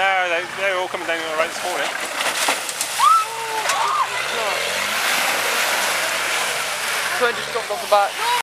No, they, they were all coming down all right this morning. I just jumped off the back.